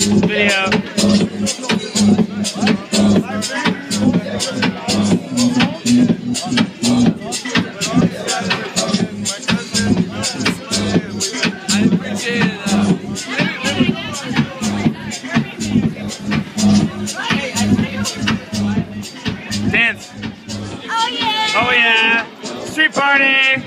video. Dance. Oh yeah! Oh yeah. Street party.